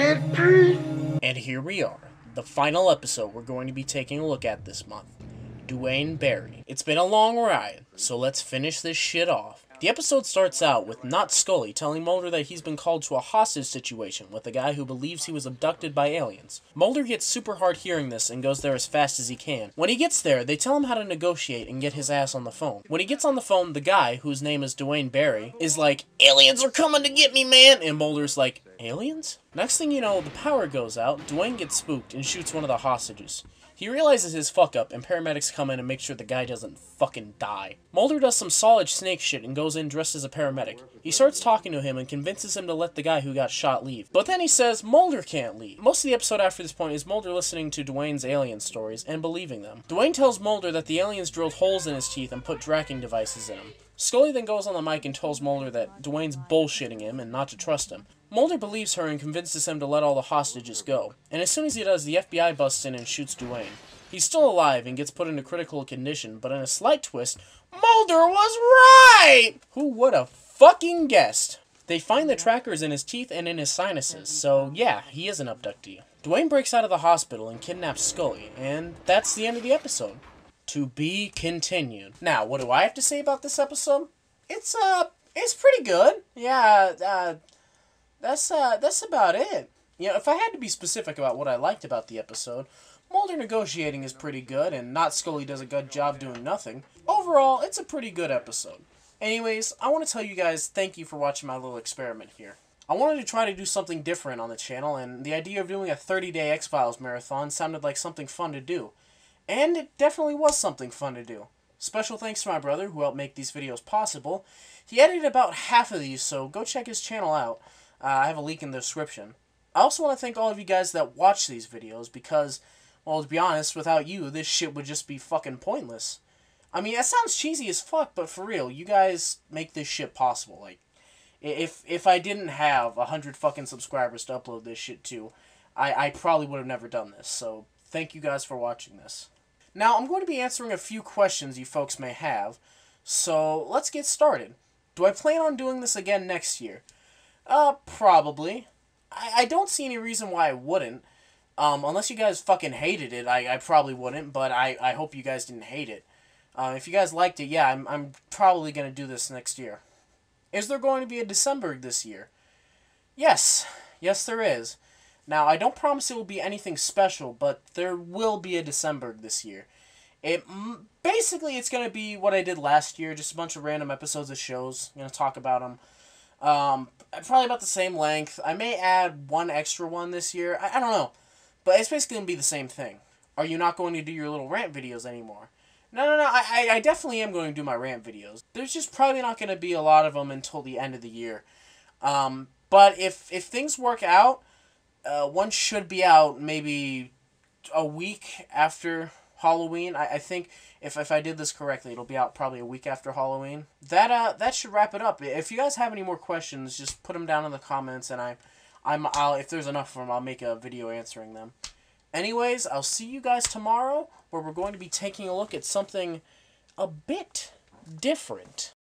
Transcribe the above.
And here we are, the final episode we're going to be taking a look at this month. Duane Barry. It's been a long ride, so let's finish this shit off. The episode starts out with not Scully telling Mulder that he's been called to a hostage situation with a guy who believes he was abducted by aliens. Mulder gets super hard hearing this and goes there as fast as he can. When he gets there, they tell him how to negotiate and get his ass on the phone. When he gets on the phone, the guy, whose name is Duane Barry, is like, Aliens are coming to get me, man! And Mulder's like, Aliens? Next thing you know, the power goes out, Duane gets spooked and shoots one of the hostages. He realizes his fuck up, and paramedics come in and make sure the guy doesn't fucking die. Mulder does some solid snake shit and goes in dressed as a paramedic. He starts talking to him and convinces him to let the guy who got shot leave. But then he says Mulder can't leave. Most of the episode after this point is Mulder listening to Duane's alien stories and believing them. Duane tells Mulder that the aliens drilled holes in his teeth and put tracking devices in him. Scully then goes on the mic and tells Mulder that Duane's bullshitting him and not to trust him. Mulder believes her and convinces him to let all the hostages go. And as soon as he does, the FBI busts in and shoots Duane. He's still alive and gets put into critical condition, but in a slight twist, Mulder was right! Who would have fucking guessed? They find the trackers in his teeth and in his sinuses, so yeah, he is an abductee. Duane breaks out of the hospital and kidnaps Scully, and that's the end of the episode. To be continued. Now, what do I have to say about this episode? It's, uh, it's pretty good. Yeah, uh, that's, uh, that's about it. You know, if I had to be specific about what I liked about the episode, Mulder negotiating is pretty good, and Not Scully does a good job doing nothing. Overall, it's a pretty good episode. Anyways, I want to tell you guys thank you for watching my little experiment here. I wanted to try to do something different on the channel, and the idea of doing a 30-day X-Files marathon sounded like something fun to do. And it definitely was something fun to do. Special thanks to my brother, who helped make these videos possible. He edited about half of these, so go check his channel out. Uh, I have a link in the description. I also want to thank all of you guys that watch these videos, because well, to be honest, without you, this shit would just be fucking pointless. I mean, that sounds cheesy as fuck, but for real, you guys make this shit possible. Like, if if I didn't have a hundred fucking subscribers to upload this shit to, I, I probably would have never done this. So, thank you guys for watching this. Now, I'm going to be answering a few questions you folks may have, so let's get started. Do I plan on doing this again next year? Uh, probably. I, I don't see any reason why I wouldn't. Um, unless you guys fucking hated it, I, I probably wouldn't, but I, I hope you guys didn't hate it. Uh, if you guys liked it, yeah, I'm, I'm probably going to do this next year. Is there going to be a December this year? Yes. Yes, there is. Now, I don't promise it will be anything special, but there will be a December this year. It Basically, it's going to be what I did last year, just a bunch of random episodes of shows. I'm going to talk about them. Um, probably about the same length. I may add one extra one this year. I, I don't know. But it's basically going to be the same thing. Are you not going to do your little rant videos anymore? No, no, no, I, I definitely am going to do my rant videos. There's just probably not going to be a lot of them until the end of the year. Um, but if, if things work out, uh, one should be out maybe a week after Halloween. I, I think if, if I did this correctly, it'll be out probably a week after Halloween. That uh that should wrap it up. If you guys have any more questions, just put them down in the comments, and I I'm I'll if there's enough of them, I'll make a video answering them. Anyways, I'll see you guys tomorrow where we're going to be taking a look at something a bit different.